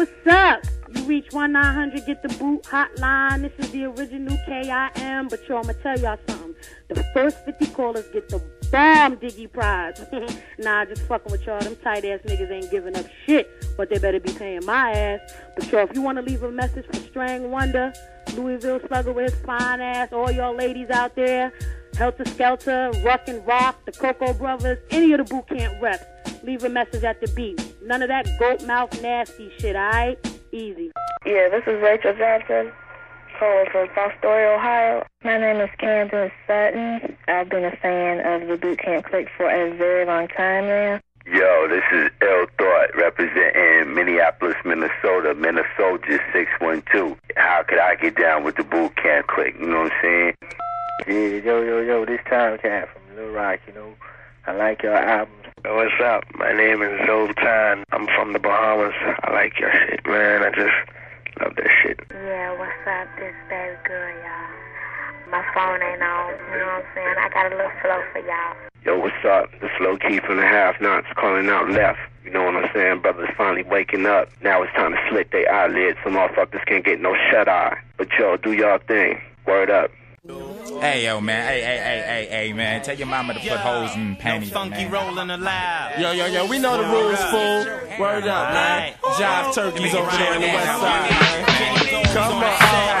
what's up? You reach 1 900, get the boot hotline. This is the original KIM, but yo, I'm gonna tell y'all something. The first 50 callers get the bomb diggy prize. nah, just fucking with y'all. Them tight ass niggas ain't giving up shit, but they better be paying my ass. But yo, if you wanna leave a message for Starang Wondah, Louieville Sluggah with his fine ass, all y'all ladies out there, Heltah Skeltah, Ruck and Rock, the Coco Brothers, any of the boot camp reps, leave a message at the beat. None of that goat mouth nasty shit, alright? Easy. Yeah, this is Rachel Johnson, calling from Fostoria, Ohio. My name is Candace Sutton. I've been a fan of the Boot Camp Clik for a very long time now. Yo, this is L Thought representing Minneapolis, Minnesota, Minnesota 612. How could I get down with the Boot Camp Clik? You know what I'm saying? Yeah, yo, yo, yo, this time cat from Little Rock, you know. I like your albums. What's up? My name is Zoltan. I'm from the Bahamas. I like your shit, man. I just love that shit. Yeah, what's up? This baby girl, y'all. My phone ain't on, you know what I'm saying? I got a little flow for y'all. Yo, what's up? This low key from the half knots calling out left. You know what I'm saying? Brothers finally waking up. Now it's time to slit their eyelids. Some motherfuckers can't get no shut eye. But yo, do y'all thing. Word up. Hey yo man, hey hey hey hey hey man, tell your mama to put yo, holes in panties. No funky rolling allowed. Yo yo yo, we know the rules, fool. Word up, man. Jive turkeys over there on the west side. Come on, oh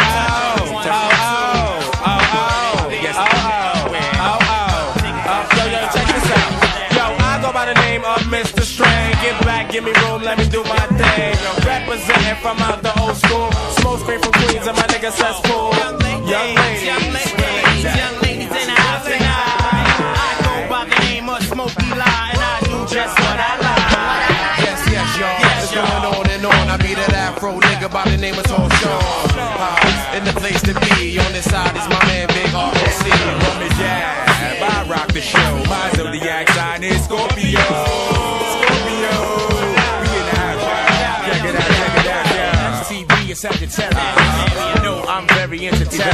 oh oh, oh, oh, oh, oh. Mr. Strang. Get back, give me room, let me do my thing. Representing from out the old school. Smoke screen from Queens and my nigga says cesspool. Young ladies. Young ladies, young ladies in the house tonight. I go by the name of Smokey Lie, and I do just what I like. Yes, yes, y'all. it's going on and on. I be that afro nigga by the name of Tall Sean. Uh, in the place to be. On this side is my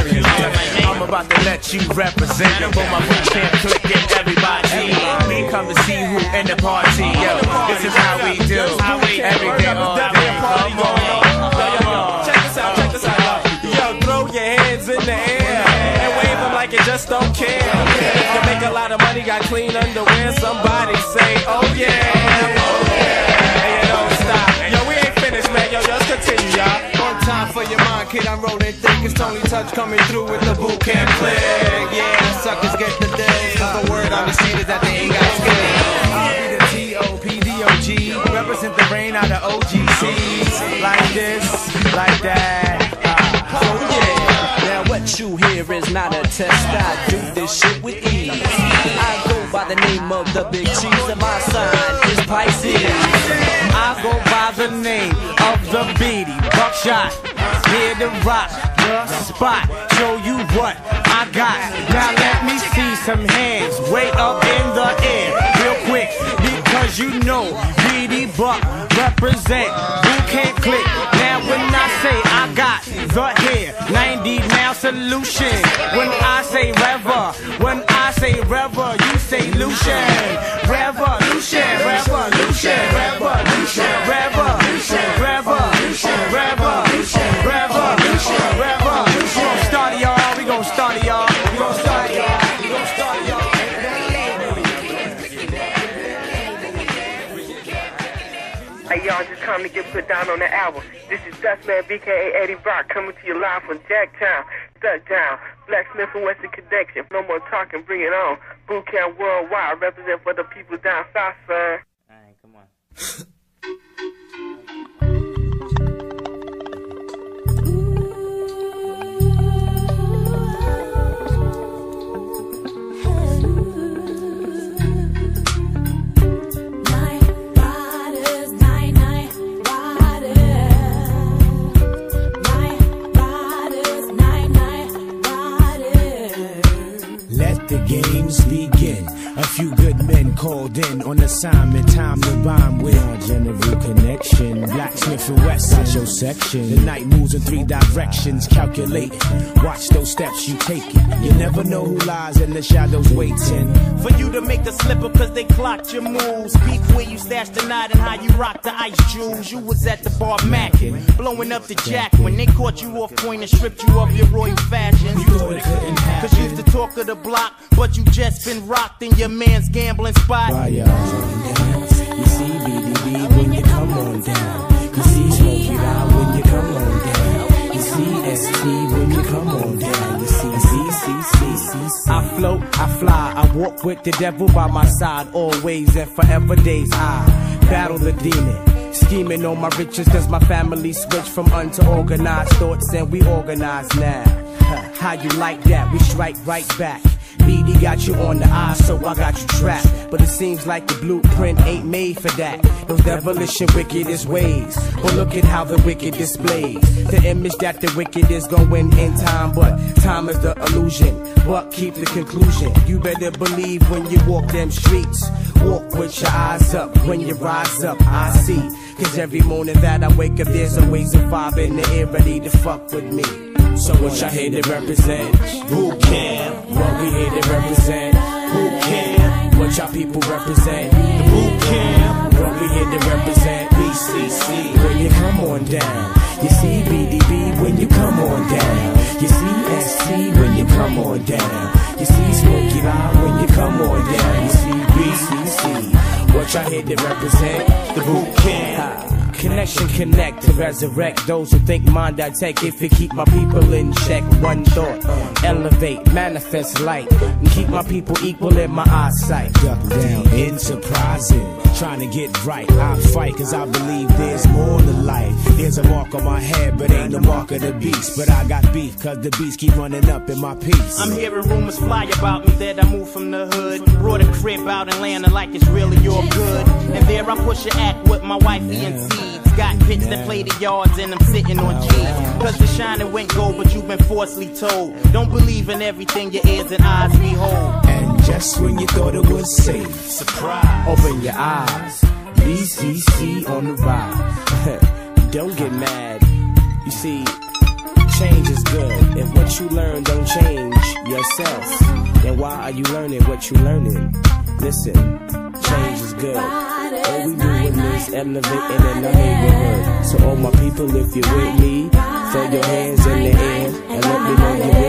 entertaining. I'm about to let you represent. it, but my Boot Camp Clik and everybody. We come to see who in the party. Yo, this is how we do. Every day all day. Come on. Come on. Check this out, check this out. Yo, throw your hands in the air and wave them like you just don't care. If you make a lot of money, got clean underwear. Somebody say, oh yeah. Oh yeah. And you don't stop. Yo, we ain't man. Yo, just continue, y'all. One time for your mind, kid. I'm rolling thick. It's Tony Touch coming through with the Boot Camp Clik. Yeah, suckers get the day. Cause the word on the street is that they ain't got skills. I'll the T-O-P-D-O-G Represent the brain out of OGCs Like this, like that Ah, So yeah Now what you hear is not a test. I do this shit with ease. I go by the name of the Big Cheese, and my sign is Pisces. I go by the name of the BDI Buckshot Here to rock the spot Show you what I got Now let me see some hands Way up in the air Real quick Because you know BDI Buck represent Who can't click Now when say I got the hair, 90 now solution. When I say rever, when I say rever, you say Lucian. Revolution, revolution, revolution, revolution, revolution, revolution, revolution, revolution. Start Hey y'all, just come to get put down on the album. This is Dustman BKA Eddie Rock coming to you live from Jacktown, Stucktown, Blacksmith and Western Connection. No more talking, bring it on. Boot Camp Worldwide, represent for the people down south, son. Alright, come on. Called in on assignment, time to rhyme with our general connection. Blacksmith and West got your section. The night moves in three directions, calculating. Watch those steps you take it. You never know who lies in the shadows waiting. For you to make the slipper cause they clocked your moves. Peep where you stashed the night and how you rock the ice jewels. You was at the bar macking, blowing up the jack when they caught you off point and stripped you of your royal fashion. You thought it couldn't happen. Cause you used to talk of the block, but you just been rocked in your man's gambling spot. Why y'all running down? You see BDB when you come on down. You see Smokey Loud when you come on down. You see ST when you come on down. You see C C C C C. I float, I fly, I walk with the devil by my side, always and forever days. I battle the demon, scheming on my riches, cause my family switched from unorganized thoughts and we organize now. How you like that? We strike right back. BD got you on the eye, so I got you trapped. But it seems like the blueprint ain't made for that. Those devilish and wickedest ways. But look at how the wicked displays. The image that the wicked is going in time, but time is the illusion. But keep the conclusion. You better believe when you walk them streets. Walk with your eyes up. When you rise up, I see. Cause every morning that I wake up, there's always a vibe in the air ready to fuck with me. So what y'all here to represent? Who can? What we here to represent? Who can? What y'all people represent? Who can? What we here to represent? BCC. When you come on down, you see BDB when you come on down. You see SC when you come on down. You see Smokey Loud when you come on down. You see BCC. What y'all here to represent? The boot camp. Connection connect to resurrect those who think mind I take if it keep my people in check. One thought, elevate, manifest light, and keep my people equal in my eyesight. Duck down, enterprising, trying to get right. I fight cause I believe there's more to life. There's a mark on my head, but ain't no mark of the beast. But I got beef cause the beast keep running up in my piece. I'm hearing rumors fly about me that I moved from the hood. Brought a crib out in Atlanta like it's really all good. And there I push a act with my wifey and seeds. Got pits that play the yards and I'm sitting on G's. Cause the shining went gold, but you've been falsely told. Don't believe in everything your ears and eyes behold. And just when you thought it was safe, Surprise. Open your eyes, BCC on the rise. don't get mad. You see, change is good. If what you learn don't change yourself, then why are you learning what you learning? Listen, change is good. All we doing is elevating in the neighborhood. So all my people, if you're with me, throw your hands in the air and let me know you're with.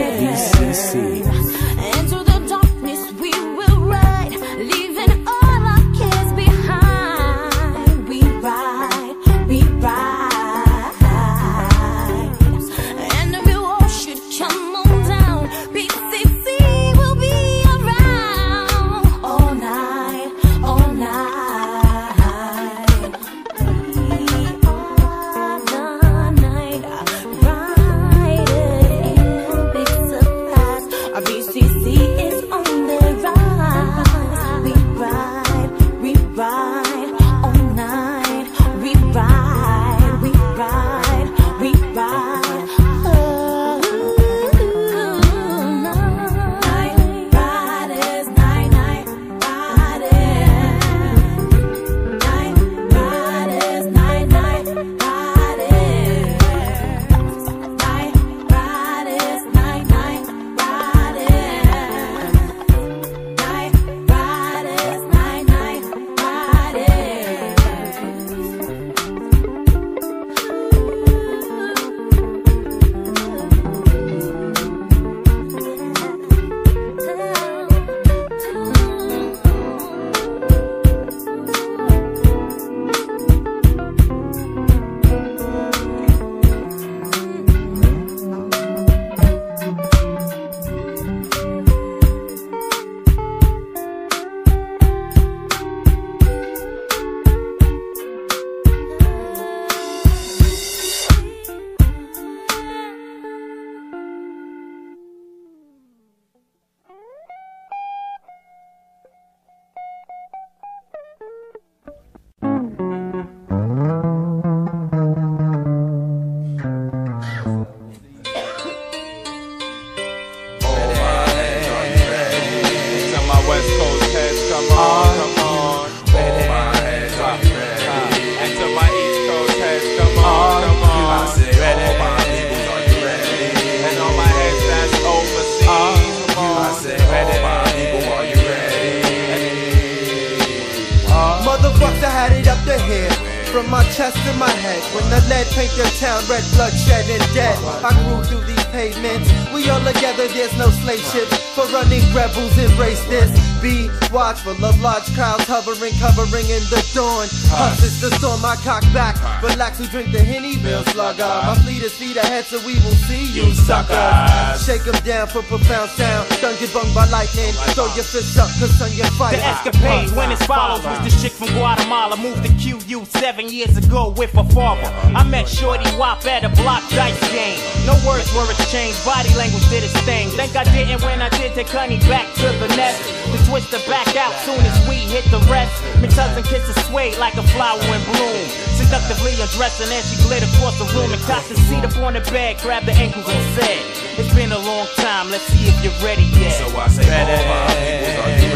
Slugger. My fleet is feet ahead, so we will see you suckers. Shake 'em down for profound sound. Don't get bunged by lightning. Throw your fists up, cause son, you fight. The escapade, when as follows, was this chick from Guatemala moved to QU seven years ago with her father. I met Shorty Wop at a block dice game. No words were exchanged, body language did its thing. Think I didn't when I did take honey back to the nest. To twist her back out soon as we hit the rest. Hugs and kisses sway like a flower in bloom. Seductively undressing as she glid across the room and cocked the seat up on the bed, grabbed the ankles and said, It's been a long time, let's see if you're ready yet. So I say, all my peoples, are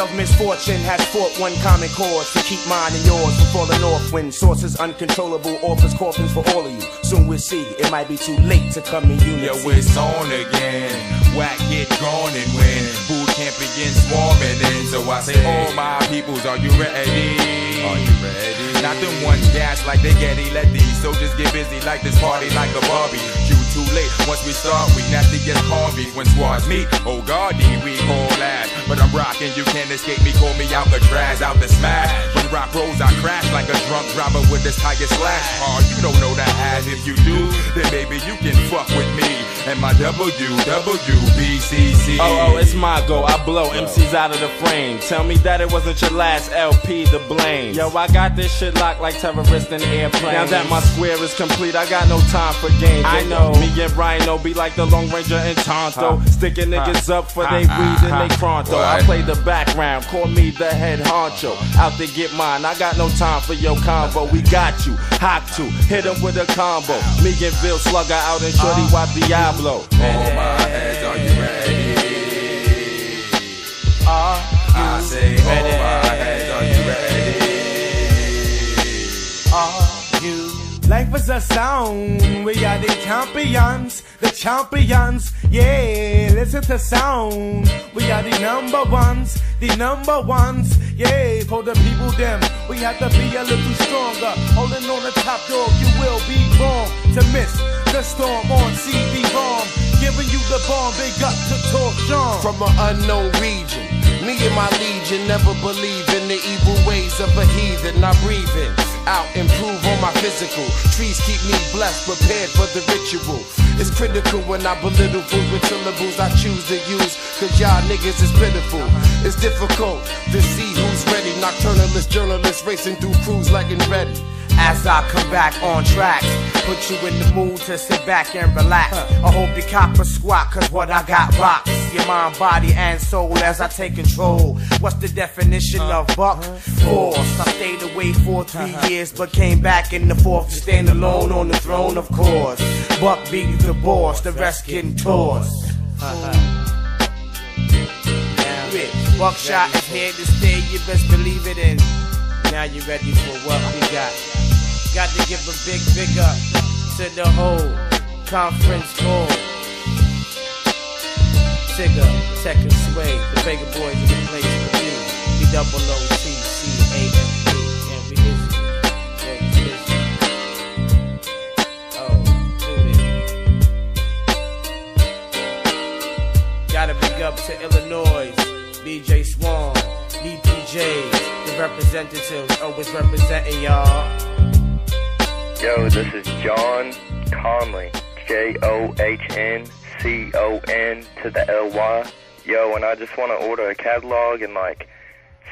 of misfortune, have fought one common cause to keep mine and yours from falling off when sources uncontrollable offers coffins for all of you. Soon we'll see, it might be too late to come in unity. Yo, it's on again. Whack get gone and win. Boot camp begins swarming in. So I say, all my peoples, are you ready? Are you ready? Not them ones gas like they get let these soldiers get busy like this party like a Barbie. You too late. Once we start, we nasty as corned beef. When squads meet, oh God, we call ass. But I'm rocking, you can't escape me. Call me out the trash, out the smash. When rock rolls, I crash like a drunk driver with this tiger slash. Oh, you don't know that half. If you do, then maybe you can fuck with me and my WWBCC. Oh, oh, it's my go. I blow MCs out of the frame. Tell me that it wasn't your last LP to blame. Yo, I got this shit locked like terrorists in airplanes. Now that my square is complete, I got no time for games. I know. Me and Rhino be like the Lone Ranger and Tonto. Sticking niggas up for they weed and they pronto. I play the background, call me the head honcho. Out to get mine, I got no time for your combo. We got you, hot to hit 'em with a combo. Me and Bill Slugger out in Shorty Wap Diablo. All my heads, are you ready? Are I say, all my heads, Life is a sound. We are the champions, the champions. Yeah, listen to sound. We are the number ones, the number ones. Yeah, for the people them. We have to be a little stronger. Holding on the top dog, you will be wrong to miss the storm on CD-ROM. Giving you the bomb, big up to Torchon. From an unknown region. Me and my legion never believe in the evil ways of a heathen. I breathe in, out, improve on my physical. Trees keep me blessed, prepared for the ritual. It's critical when I belittle fools with syllables I choose to use. Cause y'all niggas is pitiful. It's difficult to see who's ready. Nocturnalist journalists racing through crews like in ready. As I come back on track, put you in the mood to sit back and relax. I hope you cop a squat, cause what I got rocks. Your mind, body, and soul as I take control. What's the definition of buck? Force. I stayed away for three years, but came back in the fourth to stand alone on the throne, of course. Buck be the boss, the rest getting tossed. Yeah. Buckshot is here to stay, you best believe it. And now you ready for what we got. Got to give a big, big up to the whole conference call. Tigger, Tech and Sway, the Vega Boys in the place for you. B double O C C A M P. And we is. Yeah, we is. Oh, do this. Gotta big up to Illinois, BJ Swan, the representatives always representing y'all. Yo, this is John Conley. J O H N C O N to the L Y. Yo, and I just want to order a catalog and like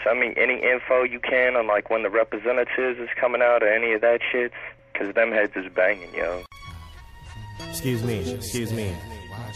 send me any info you can on like when the representatives is coming out or any of that shit. Cause them heads is banging, yo. Excuse me, excuse me.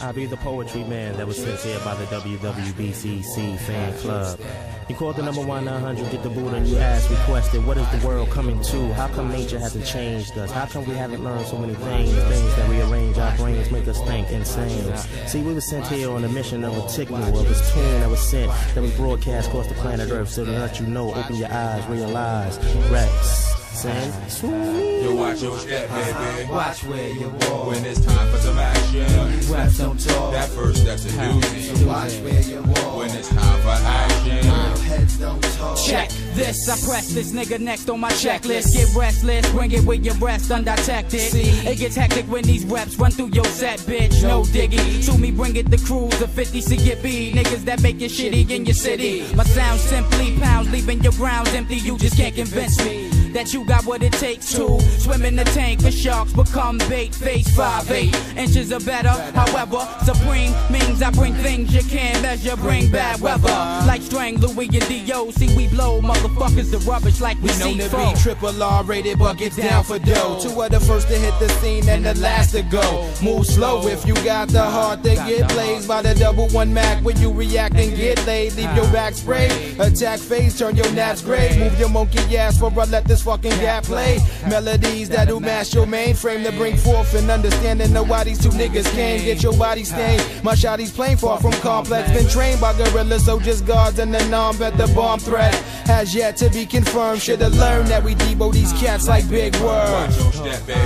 I'll be the poetry man that was sent here by the WWBCC fan club. You called the number one 900, get the boot, and you asked, requested, what is the world coming to? How come nature hasn't changed us? How come we haven't learned so many things? Things that rearrange our brains make us think insane. See, we were sent here on a mission of a signal, of a tune that was sent, that was broadcast across the planet Earth, so to let you know, open your eyes, realize, Rex. Yo, watch your step, baby. Uh-huh. Watch where you walk. When it's time for some action. These raps don't talk. That first step's a doozy. So watch where you walk. When it's time for action. Heads don't talk. Check this, I press this nigga next on my checklist. Get restless, bring it with your breast undetected. See, it gets hectic when these reps run through your set, bitch. No diggy. To me, bring it the crews, the 50 CGB. Niggas that make it shitty in your city. My sound simply pounds, leaving your grounds empty. You just can't convince me that you got what it takes to swim in the tank for sharks, become bait, face five eight inches or better. However, supreme means I bring things you can't measure, bring bad weather. Like Strang, Louis, and Dio. See, we blow motherfuckers to rubbish like we We known to be triple R rated, but get down for dough. Two of the first to hit the scene and the last to go. Move slow if you got the heart to get blazed by the double one Mac. When you react and get laid, leave your back sprayed. Attack phase, turn your naps gray. Move your monkey ass for I let this fucking gap play. Melodies that'll mash your mainframe to bring forth an understanding of why these two niggas came. Get your body stained. My shotty's plain far from complex. Been trained by gorilla soldiers, guards, and the non bet the bomb threat has yet to be confirmed. Should've learned that we debo these cats like big Watch words. your step, baby.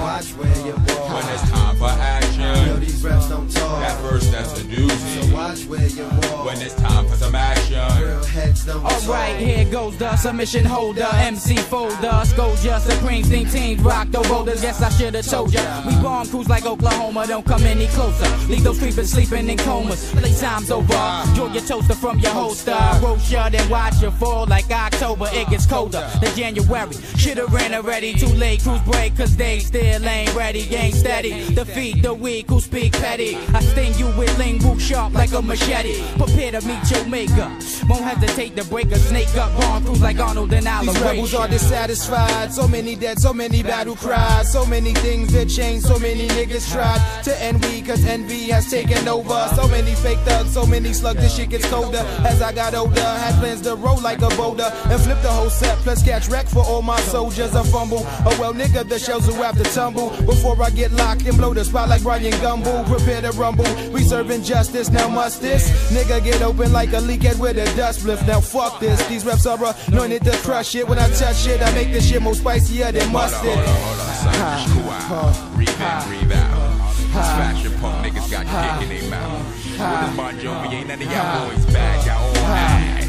Watch where you walk. When it's time for Yo, action. these raps don't talk. That first step's a So watch where you walk. When it's time for some action. Real heads don't talk. Alright, here goes the submission holder, MC folder, Scotia, Supreme Steam Team, rock the boulders. Guess I should've told ya. We bomb crews like Oklahoma, don't come any closer. Leave those creepers sleeping in comas. Playtime's over. Draw your toaster from your holster. Roast ya, then watch you fall like October. It gets colder than January. Should've ran already, too late. Crews break, cause they still ain't ready. Ain't steady. Defeat the weak who speak petty. I sting you with lingual sharp like a machete. Prepare to meet your maker. Won't hesitate to break a snake up. Bomb crews like Arnold and These rebels are dissatisfied. So many dead, so many battle cries. So many things that change, so many niggas tried to envy, cause envy has taken over. So many fake thugs, so many slugs, this shit gets colder. As I got older, had plans to roll like a boulder and flip the whole set, plus catch wreck for all my soldiers. I fumble, oh well, nigga, the shells will have to tumble before I get locked and blow the spot like Bryant Gumbel. Prepare to rumble, we serving justice, now must this nigga get open like a leak head with a dust bliff. Now fuck this, these reps are anointed to crush it. When I touch it, I make this shit more spicier than Hold on, mustard. hold on, hold on, son. Cool out. Breathe in, breathe out. These fashion punk niggas got dick in their mouth. With this Bon Jovi, ain't none of y'all boys bad, y'all all ass.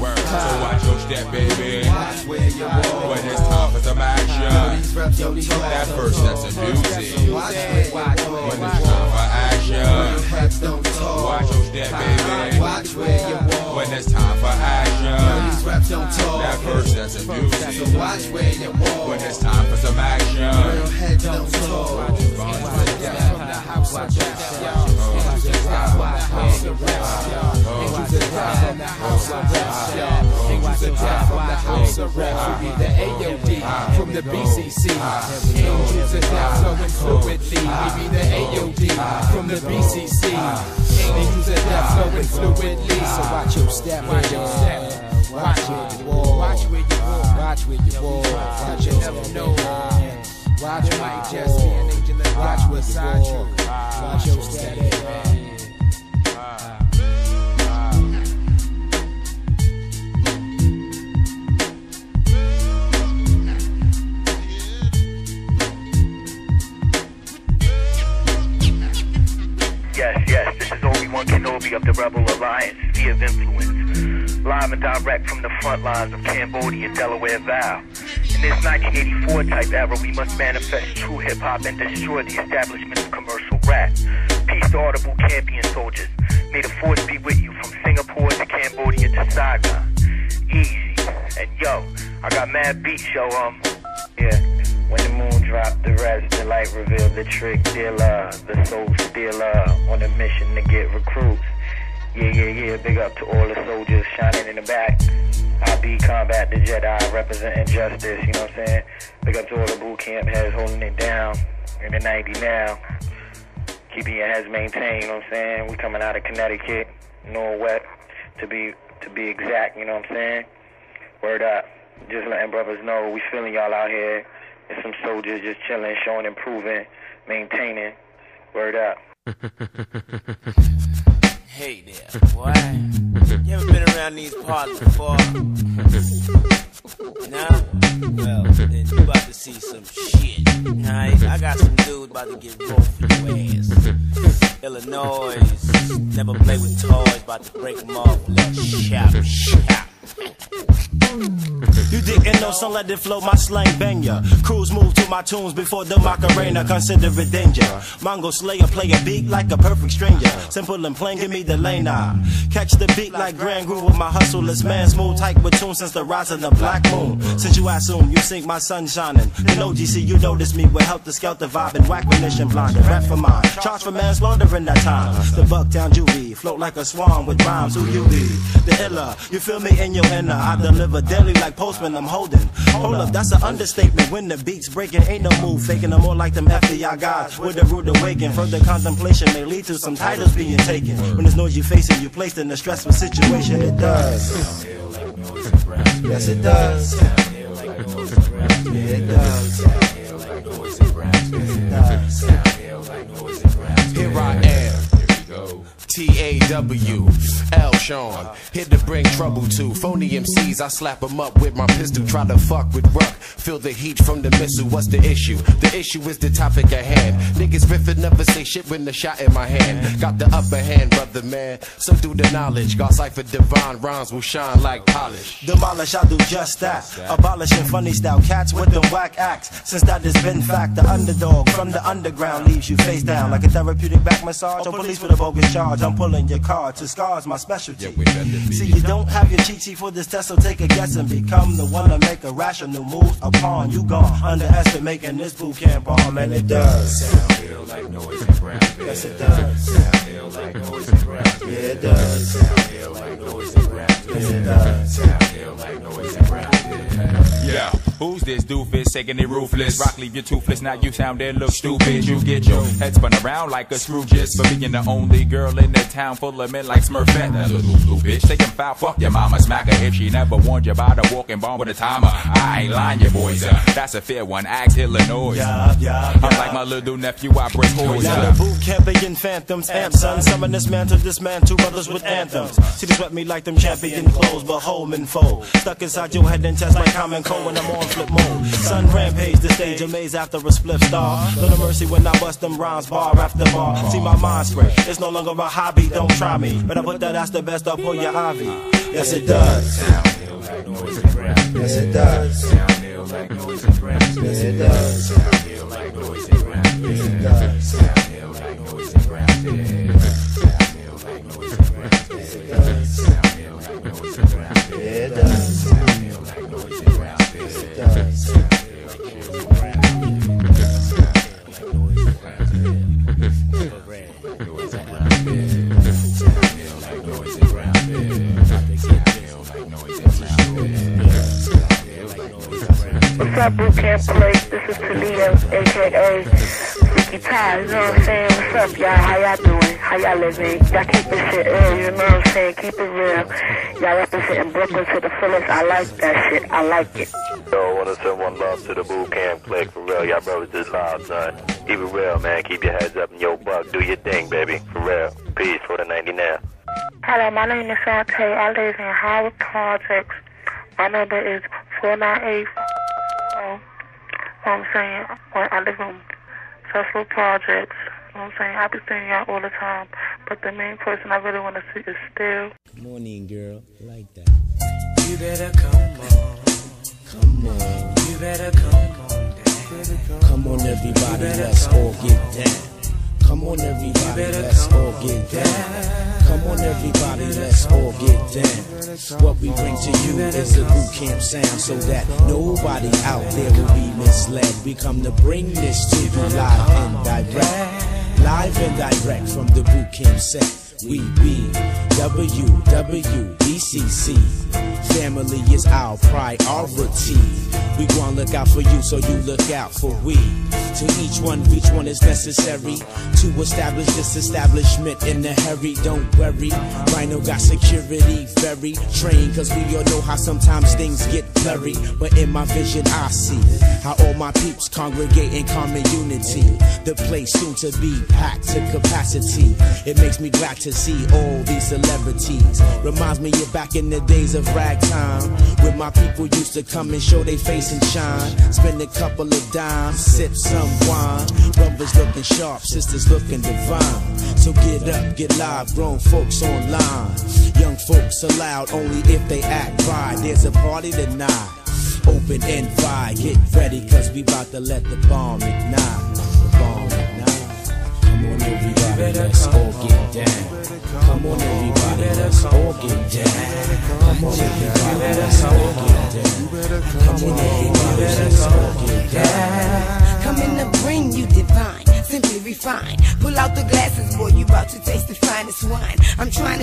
Word, so watch your step, baby. Watch where you walk. When it's time for some action. These raps don't talk. That first step's a doozy. Watch where you walk. When it's time for action. Watch your step, baby. Watch where you walk. When it's time for action. That first step's a So doozy. watch where you walk. When it's time for some Real action. heads don't talk. From the BCC, angels are down flowing fluidly. We be the AOD from the BCC. Angels are down flowing fluidly. So watch your step, watch your step, watch where you walk, watch where you walk, watch where you walk, your never know. Watch where you just be an angel and watch where you walk, watch your step. Yes, yes, this is Obi-Wan Kenobi of the Rebel Alliance, Sphere of Influence. Live and direct from the front lines of Cambodia, Delaware Vow. In this 1984 type era, we must manifest true hip-hop and destroy the establishment of commercial rap. Peace to audible champion soldiers. May the force be with you from Singapore to Cambodia to Saigon. Easy. And yo, I got mad beats, yo, um, Yeah. When the moon dropped the rest, the light revealed the trick dealer, the soul stealer, on a mission to get recruits. Yeah, yeah, yeah, big up to all the soldiers shining in the back. I be combat the Jedi, representing justice, you know what I'm saying? Big up to all the boot camp heads holding it down in the 90 now. Keeping your heads maintained, you know what I'm saying? We coming out of Connecticut, Norwest, to be to be exact, you know what I'm saying? Word up. Just letting brothers know we feeling y'all out here. There's some soldiers just chilling, showing, improving, maintaining. Word up. Hey there, boy. You ever been around these parts before? No? Well, then you about to see some shit. Alright, I got some dudes about to get rolled for your ass. Illinois, never play with toys, about to break them off. Let's shop, shop. You didn't know, son, let it flow, my slang bang ya. Crews move to my tunes before the Macarena, consider it danger. Mongo Slayer play a beat like a perfect stranger. Simple and plain, give me the lane now. Catch the beat like Grand Groove with my hustleless man. Smooth tight with tunes since the rise of the black moon. Since you assume you sink my sun shining. In OGC, you notice me with help to scout the vibe and whack munition blinded. Rap for mine, charge for manslaughter in that time. The Bucktown Juvie, float like a swan with rhymes. Who you be? The iller, you feel me in your inner. I deliver deadly like postman I'm holding. Hold up, that's an understatement. When the beat's breaking, ain't no move faking. I'm more like them FBI guys with a rude awakening. Further contemplation may lead to some titles being taken. When there's noise you're facing, you're placed in a stressful situation. It does. Yes, it does. Yeah, it does. Here I am. T-A-W, L Sean, here to bring trouble to phony MCs. I slap 'em up with my pistol, try to fuck with Ruck. Feel the heat from the missile. What's the issue? The issue is the topic at hand. Niggas riffing never say shit when the shot in my hand. Got the upper hand, brother man. So do the knowledge. God cipher divine rhymes will shine like polish. Demolish, I do just that. Abolishing funny style cats with them whack acts. Since that has been fact, the underdog from the underground leaves you face down like a therapeutic back massage. Or police with a bogus charge. I'm pulling your card to scars, my specialty. See, you don't have your cheat sheet for this test, so take a guess and become the one to make a rational move upon you gone. Underestimating this boot camp bomb, and it does. Feel like noise and ground. Yes, it does. Feel like noise and ground. Yeah, it does. Feel like noise and ground. Yes, it does. Feel like noise and ground. Yeah, who's this doofus taking it ruthless? Rock leave you toothless, now you sound and look stupid. You get your head spun around like a screw just for being the only girl in the town full of men like Smurfette. That little bitch, can foul, fuck your mama, smack her if she never warned you about a walking bomb with a timer. I ain't lying, you boys. Uh, that's a fair one. Ask Illinois. Yeah, yeah, I'm like my little nephew, I break toys. Now the boot camp begin phantoms, amp son. Summon this man to this man, two brothers with anthems. See, they sweat me like them champion clothes, but home and foe. Stuck inside your head and chest like common cold when I'm on flip mode. Sun rampage the stage, amaze after a split star. Little mercy when I bust them rhymes bar after bar. See my mind spread, it's no longer a hobby, don't try me. But I put that as the best up on your ivy. Yes, it does. Yes, it does. Yes, it does. Yes, it does. Does. What's up, Boot Camp Place? This is Toledo, aka Freaky Ty. You know what I'm saying? What's up, y'all? How y'all doing? How y'all living? Y'all keep this shit ill, you know what I'm saying? Keep it real. Y'all representing Brooklyn to the fullest. I like that shit. I like it. Yo, I wanna send one love to the Boot Camp Clik for real. Y'all brothers just loud, son. Keep it real, man. Keep your heads up and yo buck. Do your thing, baby. For real. Peace for the 90 now. Hello, my name is Shantae. I live in Howard Projects. My number is 498. Oh, I'm saying, well, I live in Cecil Projects. You know what I'm saying? I be seeing y'all all the time. But the main person I really want to see is still. Morning, girl. Like that. You better come on. Come on. You better come on down. Come on, everybody. Let's all get down. Come on, everybody. Let's all get down. Come on, everybody. Let's all get down. What we bring to you is a boot camp sound so that nobody out there will be misled. We come to bring this to you live and direct. Live and direct from the boot camp set. We be WWBCC. Family is our priority. We gon' look out for you, so you look out for we. To each one, each one is necessary to establish this establishment in a hurry. Don't worry, Rhino got security very trained, cause we all know how sometimes things get blurry. But in my vision, I see how all my peeps congregate in common unity. The place soon to be packed to capacity. It makes me glad to to see all these celebrities. Reminds me of back in the days of ragtime, when my people used to come and show their face and shine. Spend a couple of dimes, sip some wine. Brothers looking sharp, sisters looking divine. So get up, get live, grown folks online. Young folks allowed only if they act right. There's a party tonight. Open and fire, get ready, cause we about to let the bomb ignite. The bomb ignite. Come on, everybody, let's all get down.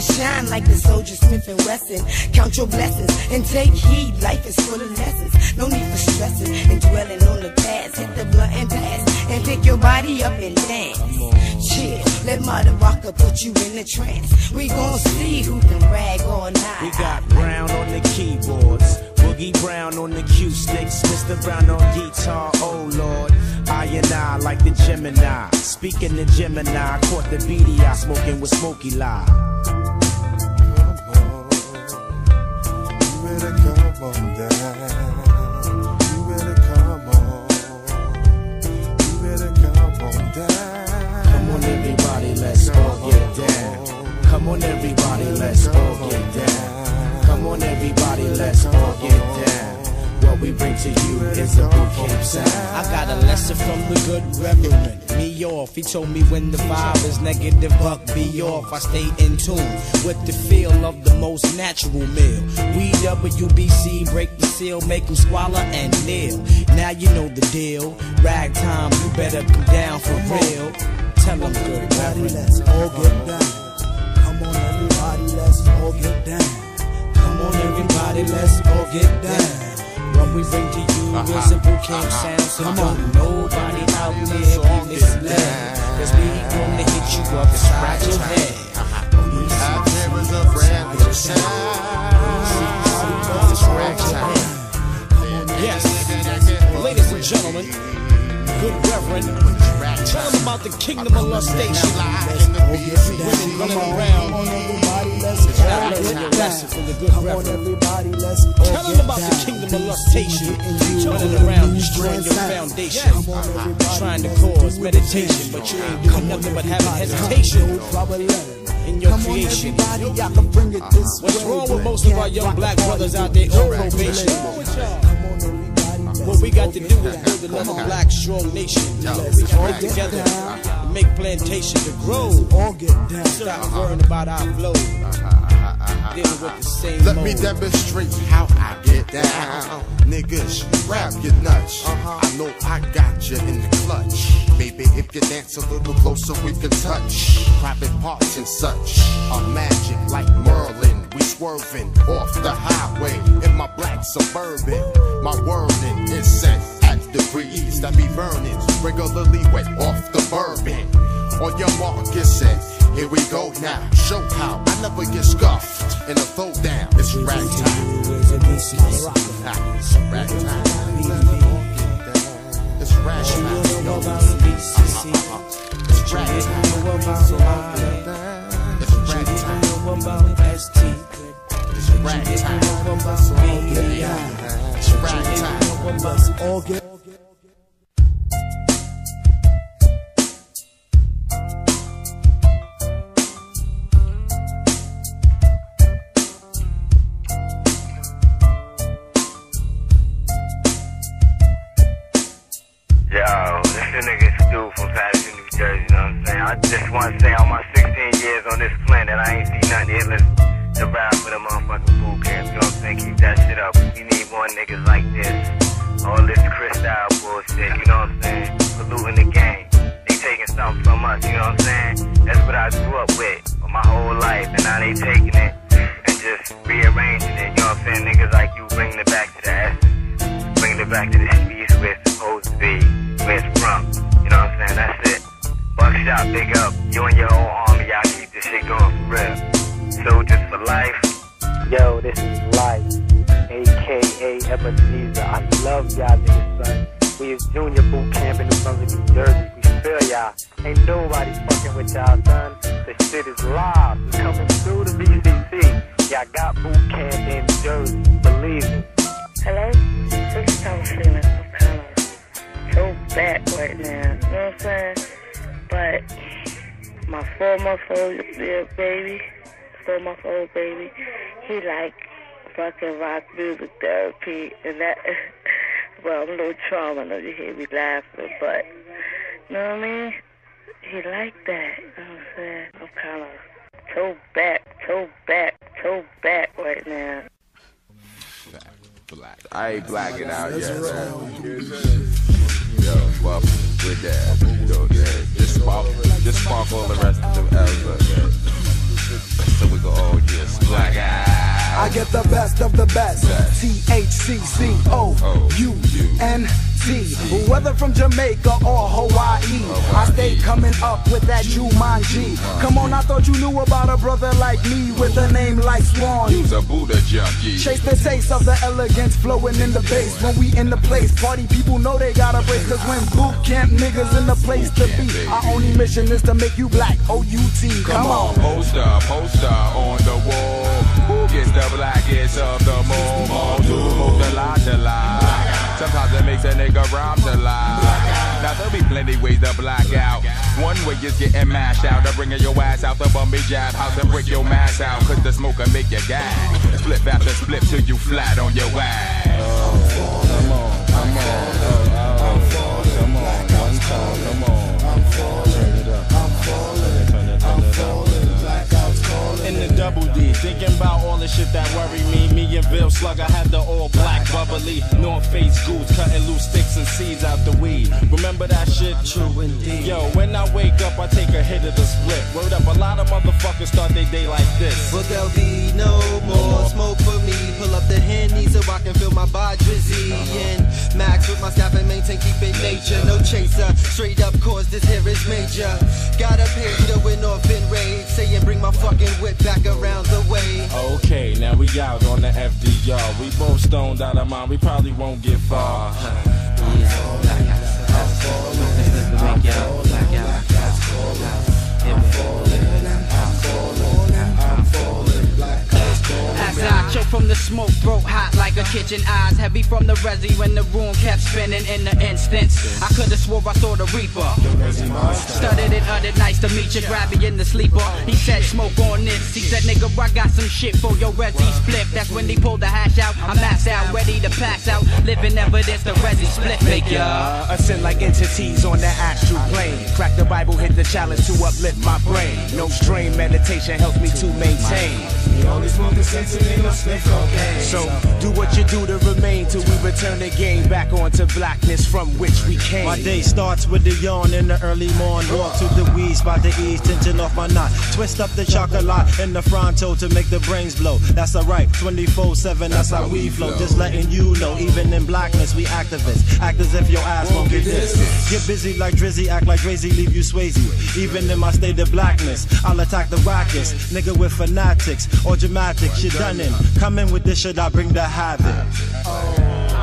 Shine like the soldier Smith and Wesson. Count your blessings and take heed. Life is full of lessons. No need for stressing and dwelling on the past. Hit the blunt and pass and pick your body up and dance. Chill, let Mother Rocker put you in a trance. We gon' see who can rag all night. We got Brown on the keyboards, Boogie Brown on the cue sticks, Mr. Brown on guitar, oh lord. I and I like the Gemini. Speaking the Gemini, caught the beady eye smoking with Smokey Lie. Better come on down. You better come on. You better come on down. Come on, everybody, let's all get down. Come on, everybody, let's all get down. Come on, everybody, let's all get down. We bring to you is a boot camp sound. I got a lesson from the good reverend. Me off, he told me when the vibe is negative, buck be off. I stay in tune with the feel of the most natural meal. We WBC break the seal, make them swallow and kneel. Now you know the deal. Ragtime, you better come down for real. Tell them good reverend. Let's all get down. Come on, everybody, let's all get down. Come on, everybody, let's all get down. What we bring to you is uh-huh. a boot camp uh-huh. sound, so don't uh-huh. nobody out there be misled. Cause we gonna hit you up inside your head. Out there is a brand new sound. It's ragtime. Yes, ladies and gentlemen, good reverend, tell them about the Kingdom of Lust Station. Women running around. Lesson from the good reverend. Tell them about the Kingdom of Lust Station. Running around destroying your foundation. Trying to cause meditation, but you ain't doing nothing but having hesitation in your creation. What's wrong with most of our young black brothers out there on probation? What we got to do is build another black strong nation. We can work together and make plantation to grow. All get down. Stop worrying about our flow. Uh-huh, uh-huh, Dealing with the same Let me demonstrate how I get down. Niggas, grab your nuts. I know I got you in the clutch. Baby, if you dance a little closer, we can touch. Private parts and such. A magic like Merlin. We swerving off the highway in my black suburban. My wording is set at degrees that be burning. Regularly wet off the bourbon. On your mark, get set. Here we go now. Show how I never get scuffed in a throwdown. It's ragtime. It's ragtime. It's ragtime. It's ragtime. It's ragtime. It's ragtime. Let's all get Yo, this is nigga Stu from Paterson, New Jersey, you know what I'm saying? I just want to say all and now they taking it and just rearranging it, you know what I'm saying? Niggas like you bringing it back to the essence, bringing it back to the streets where it's supposed to be, where it's from. You know what I'm saying? That's it. Buckshot, big up. You and your whole army, y'all keep this shit going for real. Soldiers for life. Yo, this is Life, aka Ebenezer. I love y'all niggas, son. We is junior boot camp in New Brunswick, New Jersey. Feel y'all. Ain't nobody fucking with y'all, son. The shit is live. We coming through the BCC. Y'all got boot camp in Jersey. Believe me. Hello? This is. I'm kind of so right now. You know what I'm saying? But my four month old little baby, four month old baby, he like fucking rock music therapy and that well, I'm a little trauma you hear me laughing, but you know what I mean? He like that. You know what I'm saying? I'm kinda so back, so back, so back right now. Black. I ain't blacking out yet, man. Yo, well, with that, yo, yeah, just spark, just spark all the rest of them L's up, man. So we can all just black out. I get the best of the best. T H C C O U N T. Whether from Jamaica or Hawaii, I stay coming up with that Jumanji. Come on, I thought you knew about a brother like me with a name like Swan. You's a Buddha junkie. Chase the taste of the elegance flowing in the bass. When we in the place, party people know they gotta break. Cause when boot camp niggas in the place to be, our only mission is to make you black. O U T. Come on. Poster, poster on the wall. Gets the blackest of the the lie to lie. Sometimes it makes a nigga rhyme to lie. Now there'll be plenty ways to black out. One way is getting mashed out, or bringing your ass out the bummy jab house and break your mass out. Cause the smoke can make you gag. Split after split till you flat on your ass. Come on, come on, I'm falling, come on, come on, double D, thinking about all the shit that worry me. Me and Bill Slugger had the all black bubbly North Face goose, cutting loose sticks and seeds out the weed. Remember that shit? True indeed. Yo, when I wake up, I take a hit of the split. Word up, a lot of motherfuckers start their day like this. But there'll be no more smoke for me. Pull up the henny so I can feel my body drizzy. And max with my staff and maintain keep it nature. No chaser, straight up cause this here is major. Got a page going off in rage, saying bring my fucking whip back around the way. Okay, now we out on the FDR. We both stoned out of mind, we probably won't get far. As I choke from the smoke, throat hot like a kitchen eyes, heavy from the resi when the room kept spinning in the instance. I could've swore I saw the reaper. Studied it, uttered nice to meet you, grab me in the sleeper. He said, smoke on this. He said, nigga, I got some shit for your resi split. That's when they pulled the hash out. I'm maxed out, ready to pass out. Living evidence, the resi split make ya. Ascend like entities on the astral plane. Crack the Bible, hit the challenge to uplift my brain. No strain, meditation helps me to maintain. We only smoke sense and no sniff cocaine. So do what you do to remain till we return the game back onto blackness from which we came. My day starts with the yawn in the early morn. Walk to the weed spot the ease, tension off my knot. Twist up the chocolate in the fronto to make the brains blow. That's alright, 24 7, that's how we flow. Just letting you know, even in blackness, we activists. Act as if your ass won't get this. Get busy like Drizzy, act like Drizzy, leave you Swayze. Even in my state of blackness, I'll attack the rockets. Nigga with fanatics or dramatics, shit done in. Come in with this shit, I bring the havoc. I'm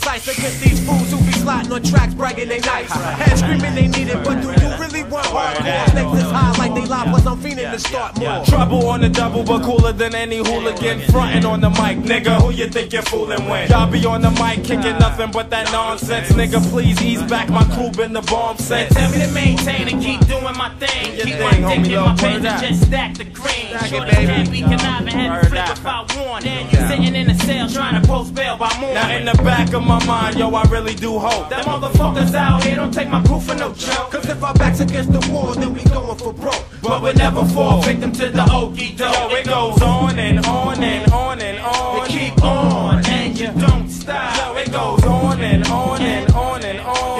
precise. Against these fools who be sliding on tracks, bragging they nice. Head screaming they need it, but do you really want hardcore? Stakes is high like they live, cause I'm fiending to start more. Trouble on the double, but cooler than any hooligan. Frontin' on the mic, nigga. Who you think you're fooling with? Y'all be on the mic, kicking nothing but that nonsense, nigga. Please ease back. My crew been the bomb sense. Tell me to maintain and keep doing my thing. Keep thing, my dick in love, my pants and just stack the cream. Stack it, Shorty baby. can't be conniving, had to flip if I want. Then you sitting in the cell trying to post bail by morning. Now in the back of my mind, yo, I really do hope That motherfuckers out here don't take my crew for no joke. Cause if our backs against the wall, then we going for broke. But we never fall victim to the okie doke. It goes on and on and on and on. You keep on and you don't stop. It goes on and on and on and on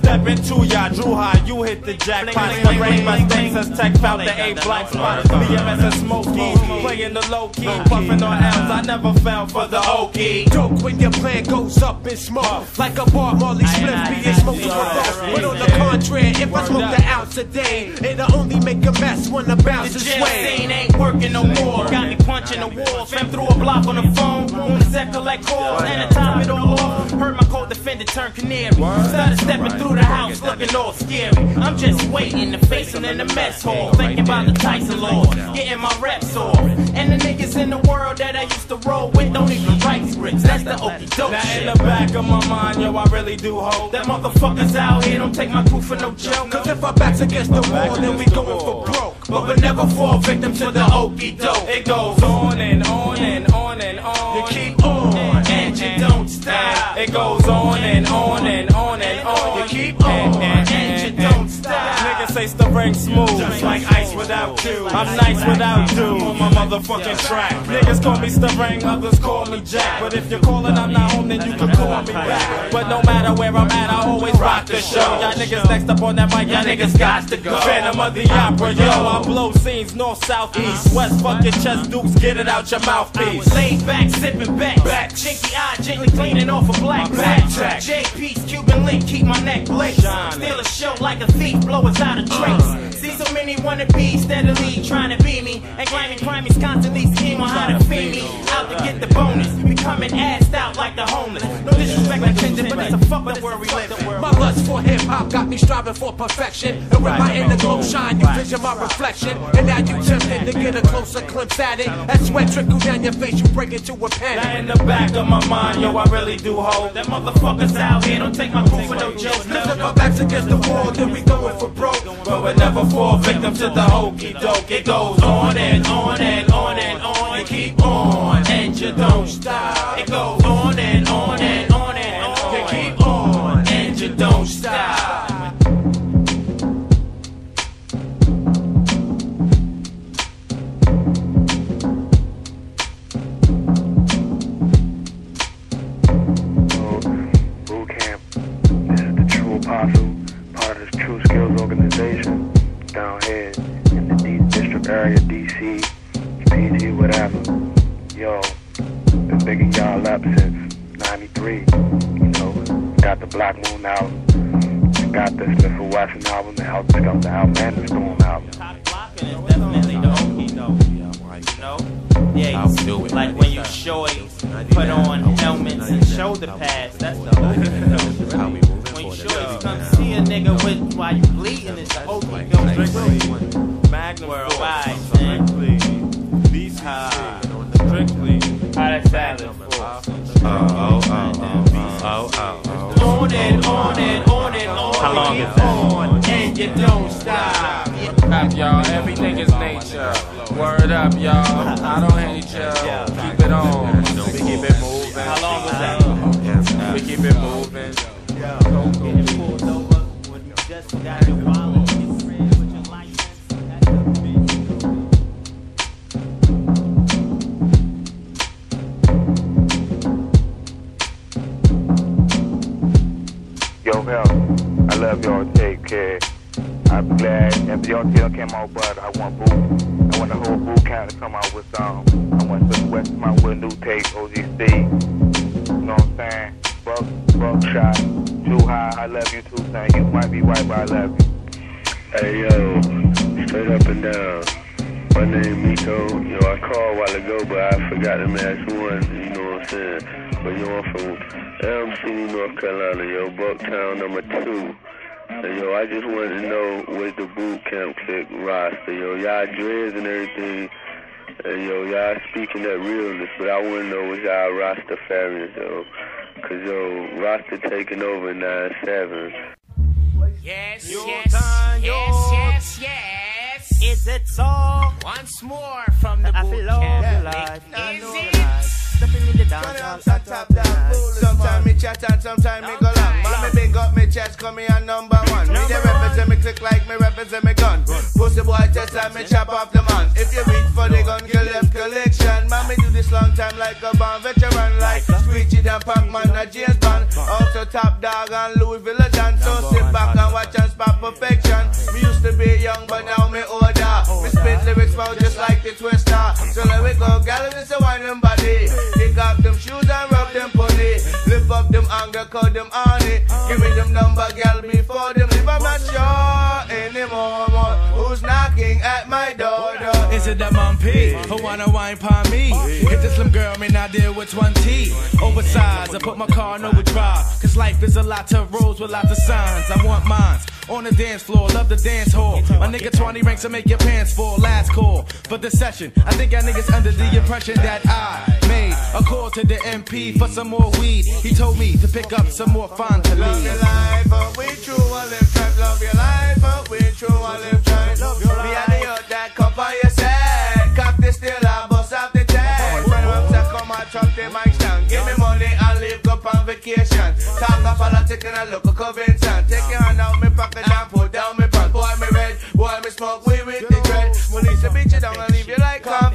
Step into ya, drew high, you hit the jackpot. The rain my things as tech found the A black spot. BMS and smoky, playing the low key, puffing on L's. I never fell for the okey. Joke when your plan goes up in smoke. Like a bar Marley Smith being smoked to a. But on the contrary, if I smoke the ounce a day, it'll only make a mess when the bounce The is jail sway. scene ain't working no more. Got me punching the walls. Fam through a block on the phone. On the set collect calls and to top it all off. Heard my co-defendant turn canary. Started stepping through the house looking all scary. I'm just waiting to face him in the mess hall. Thinking about the Tyson laws. Getting my reps off. And the niggas in the world that I used to roll with don't even write scripts. That's the okie doke Now in the back of my mind, yo, I really do hope That motherfuckers out here don't take my crew for no joke. Cause if our backs against the wall, then we going for broke. But we never fall victim to the okie doke. It goes on and on and on and on. You keep on and you don't stop. It goes on and on and on and on. You keep on and The ring smooth, just like ice without you. I'm nice without you on my motherfucking track. Niggas call me Sterling, others call me Jack. But if you're calling, I'm not home, then you can call me back. But no matter where I'm at, I always rock the show. Y'all niggas next up on that mic, y'all niggas got to go. Phantom of the opera, yo. I blow scenes north, south, east, west. Fuck your chest, dukes, get it out your mouthpiece. Laid back, sipping back, back. Chinky eye, gently cleaning off a black back. JP's Cuban link, keep my neck blazed. Steal a show like a thief, blow us out of trace. See so many wannabes steadily trying to be me. And claiming crimes constantly scheme on how to feed me. Out to get the bonus, becoming assed out like the homeless. No disrespect intended, but it's a fuck up where we live. My lust for hip hop got me striving for perfection. And when my inner glow shine, you vision my reflection. And now you tempted to get a closer glimpse at it. As sweat trickle down your face, you break into a Now panic. in the back of my mind, yo, I really do hope That motherfuckers out here don't take my crew for no jokes. Cause if our backs against the wall, then we going for broke. But we never fall victim to the hokey doke. It goes on and on and on and on. You keep on and you don't stop. It goes on and on and on and on. You keep on and you don't stop. Organization down here in the D district area, DC, PG, whatever. Yo, been bigging y'all up since '93. You know, got the Black Moon album, got the Smif-N-Wessun album, the Help Scout, the Outlander Storm album. definitely the okie doke. You know? Yeah, it's like when you show it, put on helmets and shoulder pads, that's the okie doke. When you come see a nigga with while you bleeding, it's the okie doke. Mag Worldwide, man. BCC on the strictly. How that sound? Oh, oh, oh, oh, oh, oh, oh. On and on and on and on. How long is that? on, and you don't stop. Up, y'all. Everything is nature. Word up, y'all. I don't hate y'all. Keep it on. Y'all. Take care. I'm glad if y'all still came out, but I want Bucktown number two. And yo, I just wanted to know where's the Boot Camp Clik roster. Yo, y'all dreads and everything. And yo, y'all speaking that realness, but I want to know what's y'all roster farians, yo. Cause yo, roster taking over 9-7. Yes, Your yes, time, yes, yes, yes. Is it so? Once more from the boot camp. Is it? Stepping in the dance hall, top, top, top, Sometimes me chat and sometimes me go long. Me big up me chest, call me a number one. Me they represent me click like me represent me gun. Pussy boy test and me chop off the man. If you reach for the gun, kill them collection. Man, me do this long time like a band veteran, like Screechy and Pac-Man, a James Bond. Also top dog and Louieville a dance. So sit back and watch and spot perfection. Me used to be young, but now me older. Me spit lyrics out just like the twister. So let me go, gal, it's a them body. Kick off them shoes and rub them pony. Lift up them anger, cut them honey. Give me them number, gal, before them leave. I'm not sure anymore. more. Who's knocking at my door? door? Is it the mom P who wanna wine pon me? Hit the slim girl, man, I deal with 20. Oversized, I put my car in overdrive. Cause life is a lot of rules with lots of signs. I want mines on the dance floor, love the dance hall. My nigga 20 ranks to make your pants fall. Last call for the session. I think y'all niggas under the impression that I a call to the MP for some more weed. He told me to pick up some more fine to leave. Love your life, but we true, I live tight. Love your life, but we true, I live tight. Love your Me and the youth that come for your side. Cock the steel, I bust off the tag. When I'm set, come and chop the mic stand. Give me money and live up on vacation. Talk of politics and I look a convention. Take your hand out me pocket and put down me pants. Boy, me red, boy, me smoke, we with the dread. Police will beat you down and leave you like convict.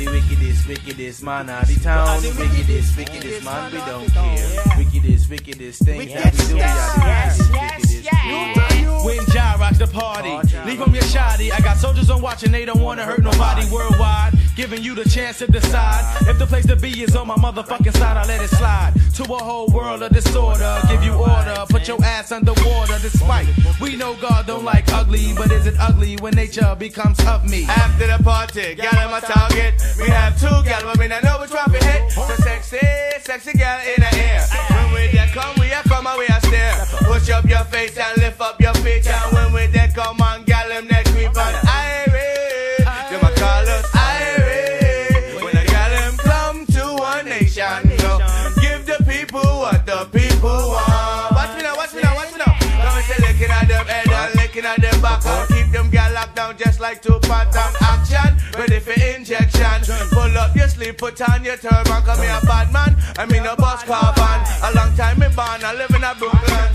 We are the wickedest, wickedest man of the town. The wickedest, wickedest man, we don't care. Wickedest, wickedest things that we do. We are the wickedest, wickedest. yeah. When Ja rocks the party, leave 'em your shoddy. I got soldiers on watch and they don't wanna hurt nobody worldwide. Giving you the chance to decide if the place to be is on my motherfucking side. I let it slide to a whole world of disorder. Give you order, put your ass underwater. Despite we know God don't like ugly, but is it ugly when nature becomes of me? After the party, gal in my target. We have two gal, but me not know which one we hit. So sexy, sexy gal in the air. When we there come, we a come and we a stare. Push up your face and lift up your feet. And when we there come on, gal them neck creep on Irie. Just like two pattern action. Ready for injection. Pull up your sleeve, put on your turban. Come here, bad man. I mean a bus carbon. A long time me born, I live in a Brooklyn.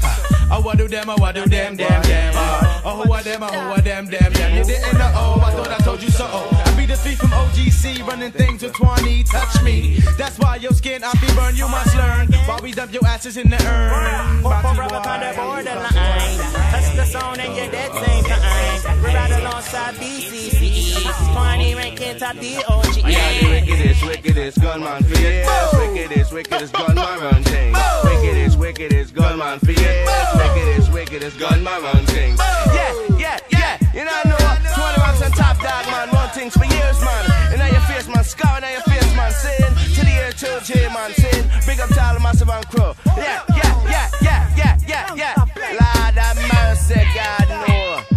Oh, what do them, oh, what do them, them, them. Oh, oh who are them, oh, who are them, them, them. You didn't know, oh, I thought I told you so. I be the thief from OGC, running things with 20, touch me. That's why your skin, I be burn, you must learn. While we dump your asses in the urn. Forever on the borderline. Touch the zone and you're dead same time. Ride alongside BCC. 20 ranking top the OG. The wickedest, wickedest gunman for years. Wickedest, wickedest gunman run things. Wickedest, wickedest gunman for years. Wickedest, wickedest gunman run things. Yeah, yeah, yeah. You know, I know 20 rocks on top dog, man. Run things for years, man. And now your face, man. Scar, now your face, man. Sin to the air, to J, man. Sin. Big up to all the massive and crew. Yeah, yeah, yeah, yeah, yeah, yeah, yeah. Lord have mercy, God, no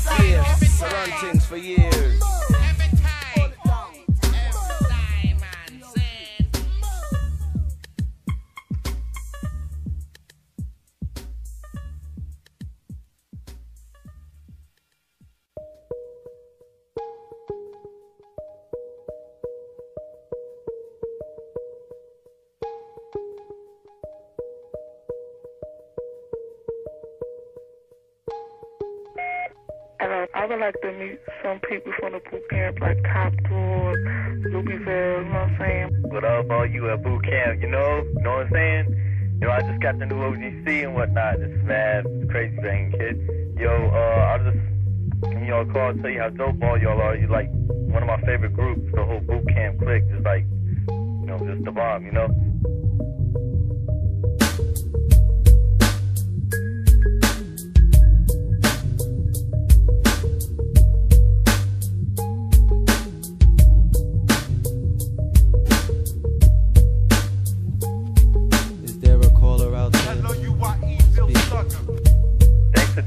fears, run things for years. Uh, I would like to meet some people from the boot camp, like Top Dog, Louieville, you know what I'm saying? What up, all you at boot camp, you know? You know what I'm saying? You know, I just got the new OGC and whatnot. This is mad crazy bang kid. Yo, uh, I'll just give y'all a call, tell you how dope all y'all are. You like one of my favorite groups, the whole Boot Camp Clik, just like, you know, just the bomb, you know?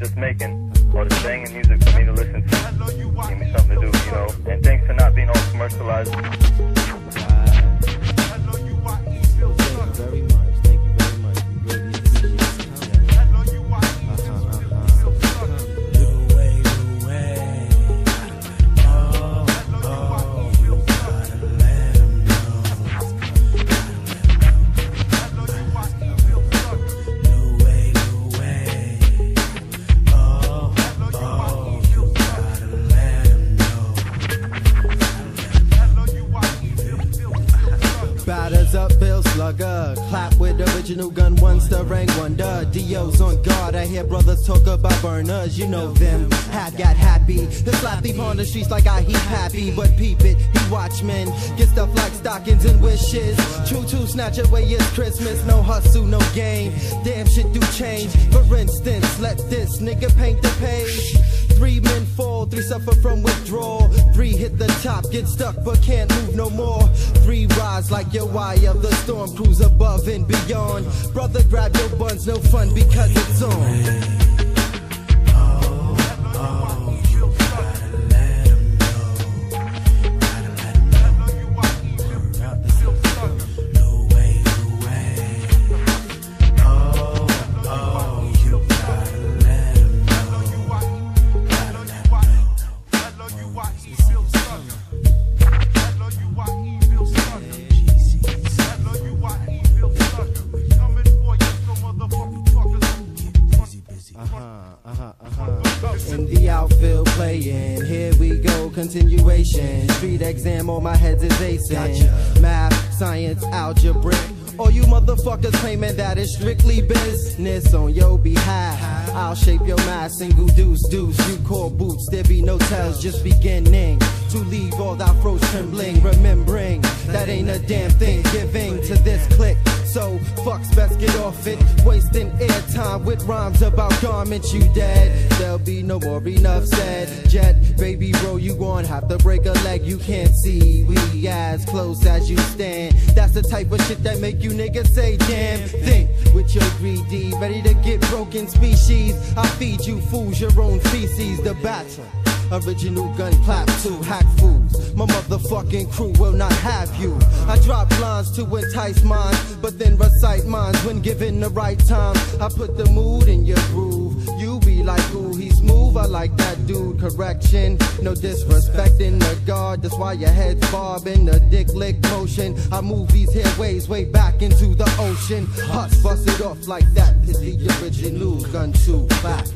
Just making or this banging music for me to listen to. Give me something to do, you know? And thanks for not being all commercialized. Dio's on guard. I hear brothers talk about burners. You know them. Hat got happy. The slap leave on the streets like ah, I heap happy. But peep it, he watchmen. Get stuff like stockings and wishes. True to snatch away it's Christmas. No hustle, no game. Damn shit do change. For instance, let this nigga paint the page. Three men fall, three suffer from withdrawal. Three hit the top, get stuck but can't move no more. Three rise like your eye of the storm, cruise above and beyond. Brother, grab your buns, no fun because it's on. You dead. There'll be no more enough said. Jet, baby bro, you gon' have to break a leg you can't see. We as close as you stand. That's the type of shit that make you niggas say damn. Think with your greedy, ready to get broken species. I feed you fools your own feces. The batter. Original gun clap to hack fools. My motherfucking crew will not have you. I drop lines to entice minds, but then recite mines when given the right time. I put the mood in your groove. Like, ooh, he's smooth. I like that dude. Correction, no disrespecting the guard. That's why your head's bobbing. The dick lick motion. I move these hairways way back into the ocean. Huts bust it off like that. It's the original gun to back.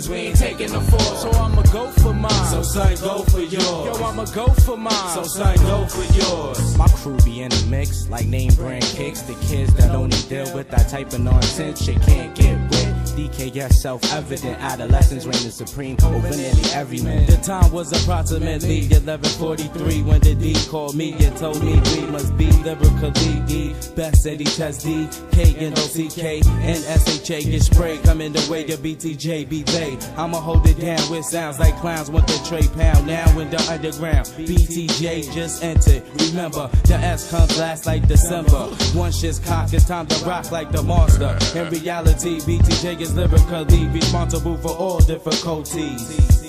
Cause we ain't taking the fall. So I'ma go for mine. So son, go for yours. Yo, I'ma go for mine. So son, go for yours. My crew be in the mix, like name brand kicks. The kids that only deal with that type of nonsense, shit can't get with. DKS self-evident, adolescence reigning supreme over nearly every man. The time was approximately 11:43 when the D called me and told me we must be lyrically the best at each SD, K and OCK and SHA get sprayed. Coming the way of BTJ be they. I'ma hold it down with sounds like clowns want the tray pound. Now in the underground, BTJ just entered. Remember, the S comes last like December. One shit's cock, it's time to rock like the monster. In reality, BTJ is lyrically responsible for all difficulties.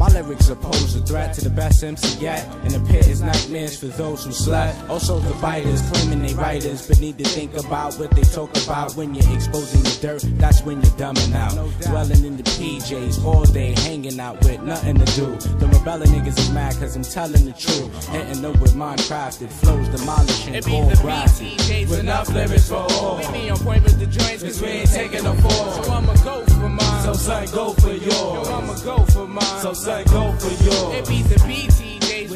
My lyrics oppose a threat to the best MC yet. And the pit is nightmares for those who slept. Also, the biters claiming they writers, but need to think about what they talk about when you're exposing the dirt. That's when you're dumbing out. Dwelling in the PJs all day, hanging out with nothing to do. The rebelling niggas is mad cause I'm telling the truth. Hitting up with mind crafted flows, demolishing It be all the grafted. BTJs with enough lyrics for all. We be on point with the joints cause we ain't taking the fall. So I'ma go for mine. So son, go for yours. Yo, I'ma go for mine. So son, go for yours. It be the with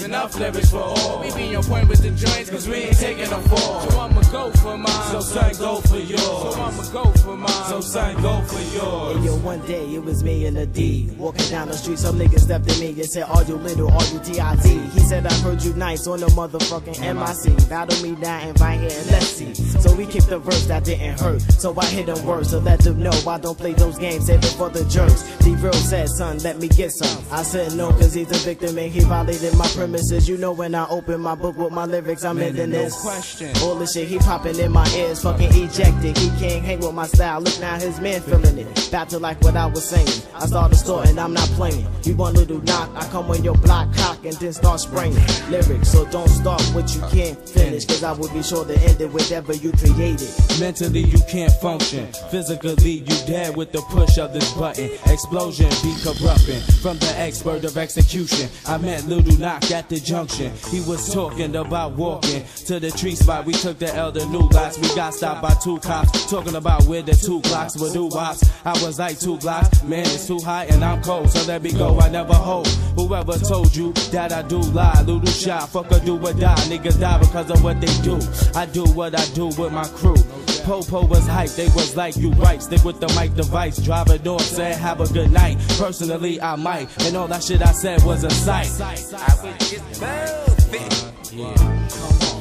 enough lyrics for all. We be on point with the joints cause we ain't taking the fall. So I'ma go for mine. So son, go for yours. So I'ma go for mine. So son, go for yours. Hey, yo, one day it was me and a D. Walking down the street, some niggas stepped at me and said, Are you little, are you D.I.D.? He said, I heard you nice on the motherfucking MIC. Battle me down and right here and let's see. So we kicked the verse that didn't hurt. So I hit them words to let them know I don't play those games, save it for the jerks. D real said, son, let me get some. I said no, cause he's a victim and he violated my premises. You know when I open my book with my lyrics, I'm in no this. question. All the shit he popping in my ears, fucking ejected. He can't hang with my style. Look now, his man feeling it. Back to like what I was saying. I start the store and I'm not playing. You want little knock, I come on your block cock and then start spraying lyrics. So don't start what you can't finish, cause I will be sure to end it whatever you created. Mentally, you can't function. Physically, you dead with the push of this button. Explosion be corrupting. From the expert of execution, I met Little Knock at the junction. He was talking about walking to the tree spot. We took the elder new lots. We got stopped by two cops talking about where the two blocks would do wops. I was like two blocks. Man, it's too hot and I'm cold, so let me go. I never hold. Whoever told you that I do lie, little shot, fucker do or die. Niggas die because of what they do. I do what I do with my crew. Popo was hype, they was like, you right, stick with the mic device. Drive it off, said, have a good night. Personally, I might, and all that shit I said was a sight.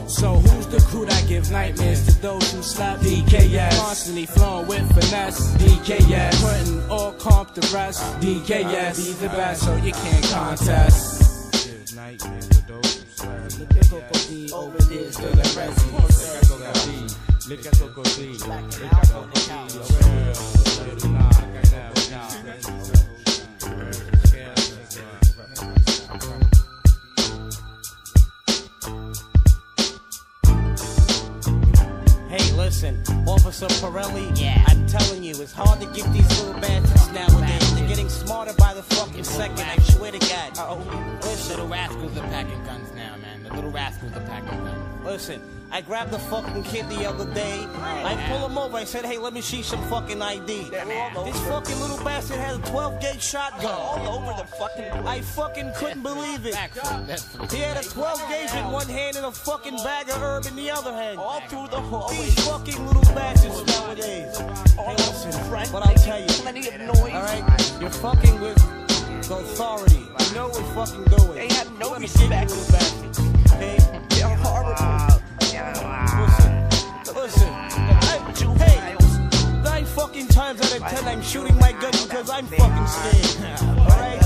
So who's the crew that give nightmares to those who slap DKS. Constantly flowing with finesse. DKS. Putting all comp to rest. DKS. Be the best so you can't contest. Over this, to the rest. Look at Coco D. Look at Coco D. Hey, listen, Officer Pirelli, yeah. I'm telling you, it's hard to get these little bastards nowadays. They're getting smarter by the fucking second, I swear to God. Oh, listen. Little rascals are packing guns now, man. The little rascals are packing guns. Listen, I grabbed the fucking kid the other day. I pull him over. I said, hey, let me see some fucking ID. This fucking little bastard had a 12 gauge shotgun. All over the fucking. I fucking couldn't believe it. He had a 12 gauge in one hand and a fucking bag of herb in the other hand. All through the hallway. These fucking little bastards nowadays. Hey, listen, but I'll tell you. Plenty of noise. All right, you're fucking with the authority. You know what we're fucking doing. They have no respect. Little. Okay? They're horrible. Listen, listen. Hey, hey, nine fucking times out of ten I'm shooting my gun because I'm fucking scared. Alright?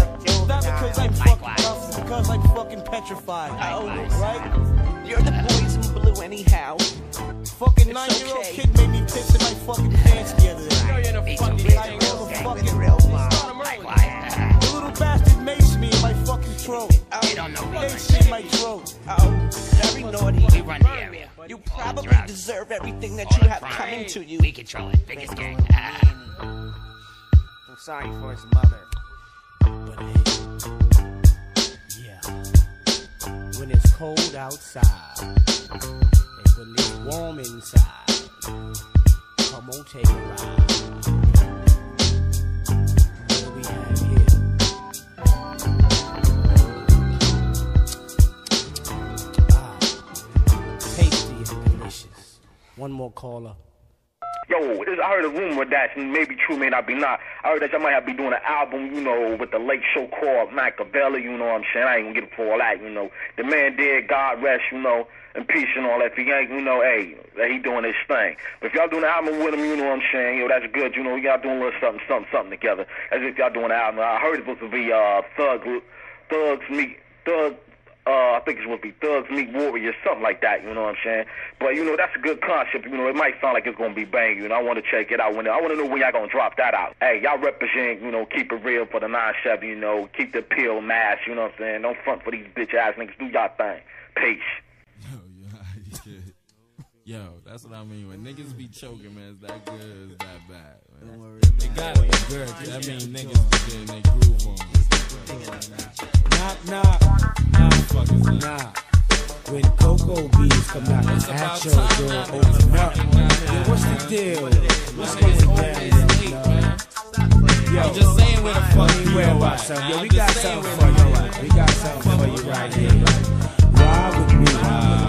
Not because I'm fucking tough, it's because I'm fucking petrified. Right? You're the boys in blue anyhow. Fucking nine year old kid made me piss in my fucking pants the other day. You're the fucking I know the fucking real The little bastard maced me in my fucking throat. They say in my throat. Oh, very naughty. We run the area. You probably deserve everything that All you have crime. coming to you. We control it. Biggest gang. Ah. I'm sorry for his mother. But hey, yeah. When it's cold outside, and when it's warm inside, come on, take a ride. One more caller. Yo, I heard a rumor that maybe true, may not be not. I heard that y'all might have be doing an album, you know, with the late show called Makaveli, you know what I'm saying? I ain't gonna get it for all that, you know. The man dead, God rest, you know, and peace and all that. If he ain't, you know, hey, he doing his thing. But if y'all doing an album with him, you know what I'm saying? Yo, that's good, you know, y'all doing a little something, something, something together. As if y'all doing an album. I heard it was supposed to be uh, Thug, Thugs Meet, Thug, uh, I think it would be Thugs Meet Warriors, something like that, you know what I'm saying? But, you know, that's a good concept. You know, it might sound like it's going to be bang, you know. I want to check it out. When I want to know when y'all going to drop that out. Hey, y'all represent, you know, keep it real for the 9-7, you know, keep the pill mask, you know what I'm saying? Don't front for these bitch ass niggas. Do y'all thing. Peace. Yo, that's what I mean. When niggas be choking, man, it's that good, it's that bad. Man. It gotta be good. I mean, niggas be getting their groove on. Knock, knock, Nah, fuckers, nah. When Coco bees come out, It's the about door open up. Yo, what's the deal? What's going down? Yo, I'm just saying where the fuck don't you worry at. about something. Yo, I'm we got something for you you. We got something for you right here. Ride with me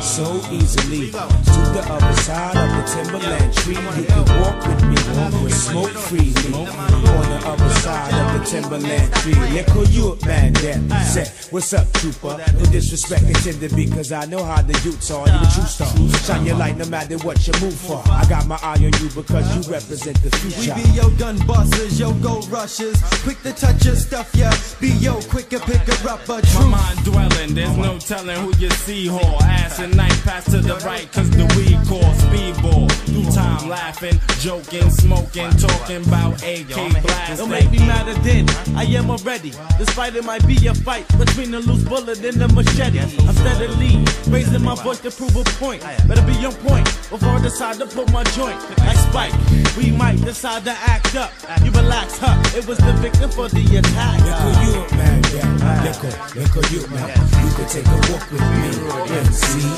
so easily to the other side of the timberland tree. You can walk with me, smoke freely on the other side of the timberland tree. Liquor you up, man. Then say, what's up, trooper? No disrespect intended because I know how the youths are. You a true star. Shine your light no matter what you move for. I got my eye on you because you represent the We future. Gun busters, yo go rushers. Quick to touch your stuff, yeah. Be yo quick to pick her up a My truth. mind dwelling, there's no telling who you see whore. Ass and night pass to the right, cause the weed call speedball. Do time laughing, joking, smoking, talking about AK blasting. Don't make me mad at then. I am already. Despite it might be a fight between the loose bullet and the machete. I'm steadily raising my voice to prove a point. Better be on point before I decide to pull my joint. Like Spike, we might decide to act up. You relax, huh? It was the victim for the attack. Liquor you man, yeah. Liquor, liquor you up, man. You can take a walk with me. Yeah, see?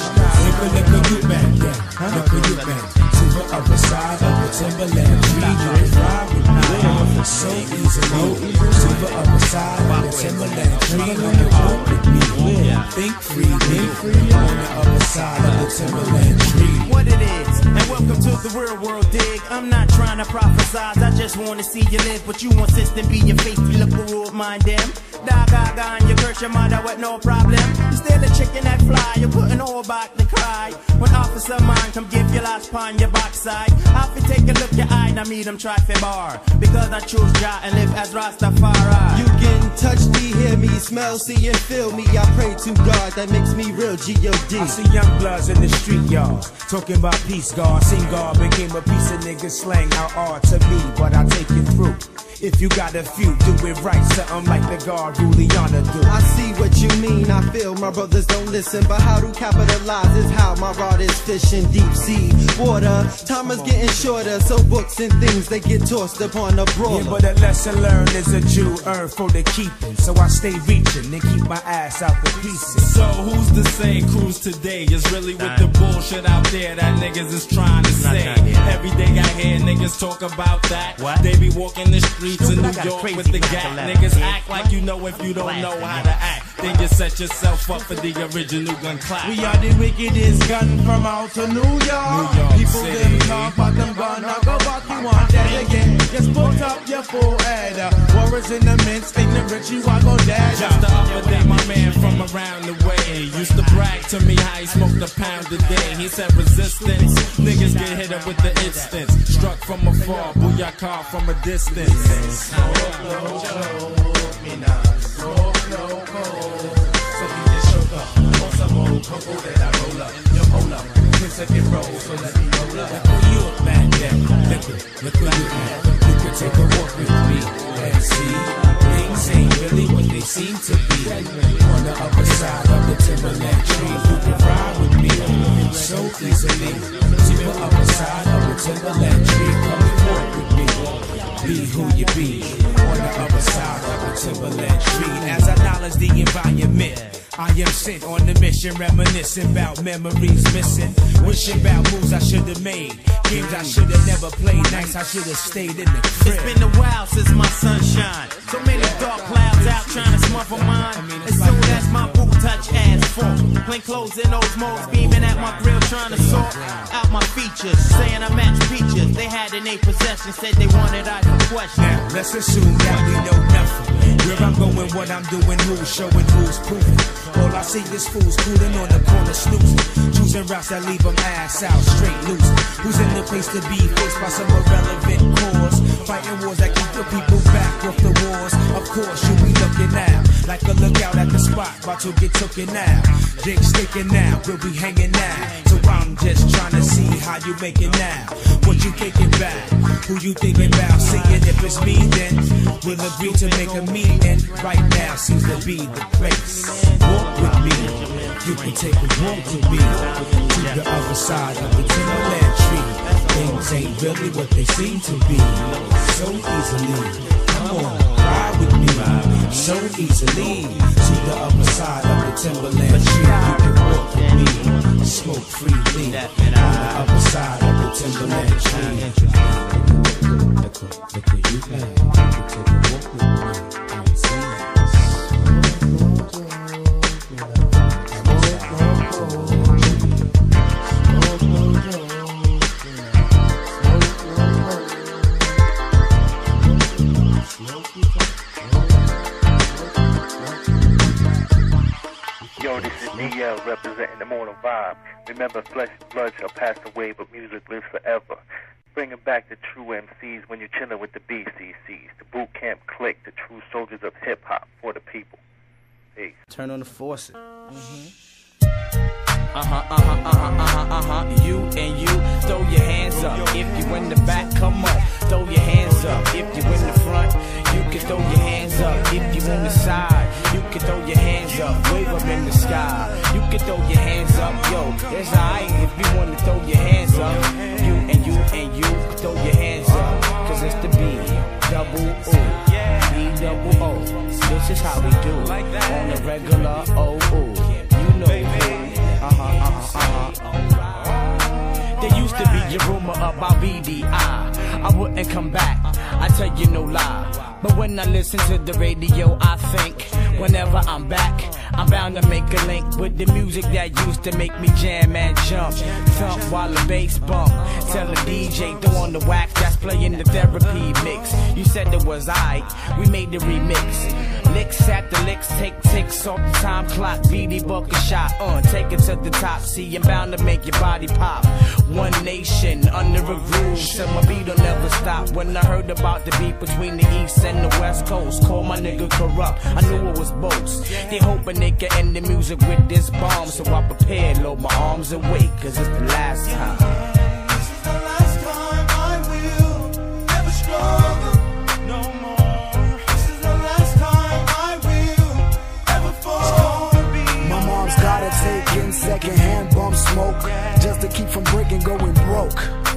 Liquor, liquor you, man, yeah. Liquor you, To the other side of the timberland with me. So easily. To the other side of the timberland tree. You can walk with me. Think freely. On the other side of the timberland tree. what it is. And welcome to the real world, dig. I'm not trying to prophesize, I just wanna see you live. But you insist in being faithful, look who mind them. Da ga ga, and you curse your mother with no problem. You steal a chicken that fly, you're putting all back to cry. When officer mine come give you last pon your backside. To take a look your eye, now meet them try for bar. Because I choose Jah and live as Rastafari. You can touch me, hear me, smell, see and feel me. I pray to God that makes me real G-O-D. I see young bloods in the street yards talking about peace, God. Sing God became a piece of nigga slang. How hard to me, but I take it through. If you got a few, do it right. Something like the God Juliana do. I see what you mean, I feel my brothers don't listen. But how to capitalize is how my rod is fishing deep sea water. Time is getting shorter, so books and things they get tossed upon a brawler. Yeah, but a lesson learned is a Jew earned for the keeping. So I stay reaching and keep my ass out the pieces. So who's to say cruise today is really with the bullshit out there that niggas is trying to say? Every day I hear niggas talk about that. They be walking the streets I New York with the gap. Niggas act like you know if you don't know how to act. Then you set yourself up for the original gun clap. We are the wickedest gun from out to New York. New York People City. them talk about them gun, now go back, you want that again. Just put up your forehead. Uh, Warriors in the midst, think the rich, you are gon' dead. Just the other day, my man from around the way used to brag to me how he smoked a pound a day. He said resistance, niggas get hit up with the instance. Struck from afar, booyah call from a distance. Trouble I roll up, me look at, you. You could take a walk with me and see things ain't really what they seem to be. On the side of the timberland tree, you can ride with me so easily. To the side of the timberland tree, come with me. Be who you be on the side of the timberland tree. As I knowledge the environment. I am sent on the mission, reminiscing about memories missing. Wishing about moves I should have made. Games I should have never played. Nights I should have stayed in the crib. It's been a while since my sunshine. So many dark clouds out trying to smother mine. As soon as my boot touch ass fall. Plain clothes in those modes beaming at my grill trying to sort out my features. Saying I match features. They had in their possession, said they wanted I to question. Now, let's assume that we know nothing. Where I'm going, what I'm doing, who's showing, who's proving. All I see is fools cooling on the corner snoozing. Choosing routes that leave them ass out, straight loose. Who's in the place to be faced by some irrelevant cause? Fighting wars that keep the people back off the wars. Of course, you'll be looking now. Like a lookout at the spot, about to get taken now. Dick sticking now, we'll be hanging now. So I'm just trying to see how you make it now. What you thinking about? Who you thinking about? Seeing if it's me, then we'll agree to make a meeting. Right now seems to be the place. Walk with me, you can take a walk with me to the other side of the timberland tree. Things ain't really what they seem to be. So easily, come on, ride with me. So easily to the other side of the timberland tree. You can walk with me, smoke freely on the other side of the timberland tree. Look, look, look you, man. You can walk with me. I see is DL representing the Mortal Vibe. Remember, flesh and blood shall pass away, but music lives forever. Bringing back the true MCs when you're chilling with the BCCs, the Boot Camp Clik, the true soldiers of hip hop for the people. Peace. Turn on the faucet. Uh huh, uh huh, uh huh, uh huh, uh huh. You and you, throw your hands up. If you in the back, come on, throw your hands up. If you in the front, you can throw your hands up. If you in the side, you can throw your hands up. Wave up in the sky. You can throw your hands up, yo. It's alright if you wanna throw your hands up. You and you and you throw your hands up. Cause it's the B, double O, B double O. This is how we do. On the regular, oh, ooh. There used to be a rumor about BDI. I wouldn't come back, I tell you no lie. But when I listen to the radio, I think whenever I'm back, I'm bound to make a link with the music that used to make me jam and jump. Thump while the bass bump. Tell the DJ, throw on the whack that's playing the therapy mix. You said it was I, we made the remix. Licks the licks, take ticks off the time clock. BD a shot, uh, take it to the top. See, I'm bound to make your body pop. One nation under a groove, so my beat will never stop. When I heard about the beat between the east and the west coast, call my nigga corrupt. I knew it was boats. They hoping they can end the music with this bomb, so I prepared, load my arms and wait, cause it's the last time. Smoke just to keep from breaking going broke.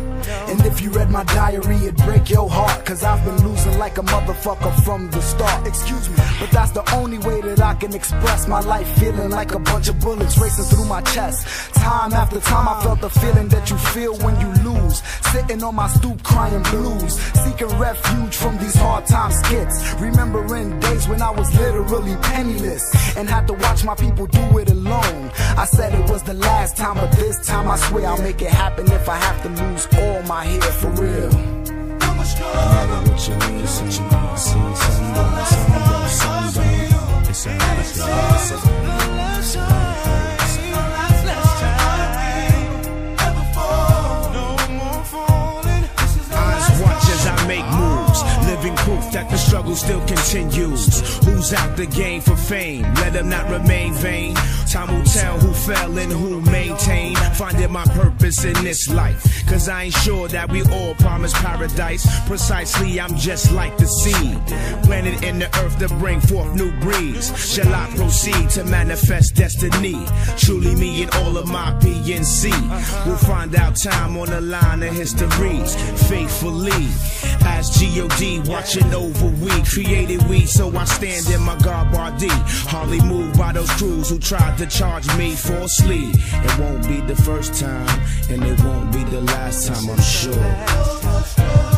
And if you read my diary, it'd break your heart. Cause I've been losing like a motherfucker from the start. Excuse me, but that's the only way that I can express my life. Feeling like a bunch of bullets racing through my chest. Time after time, I felt the feeling that you feel when you lose. Sitting on my stoop crying blues. Seeking refuge from these hard time skits. Remembering days when I was literally penniless. And had to watch my people do it alone. I said it was the last time, but this time I swear I'll make it happen if I have to lose all my hair for real. Matter what you sundown. It's a Living proof that the struggle still continues. Who's out the game for fame? Let them not remain vain. Time will tell who fell and who maintained. Finding my purpose in this life. Cause I ain't sure that we all promise paradise. Precisely, I'm just like the seed. Planted in the earth to bring forth new breeze. Shall I proceed to manifest destiny? Truly, me and all of my PNC. We'll find out time on the line of histories. Faithfully, as G.O.D. watching over we. Created we, so I stand in my garbardie. Hardly moved by those crews who tried to charge me falsely. It won't be the first time, and it won't be the last time, I'm sure.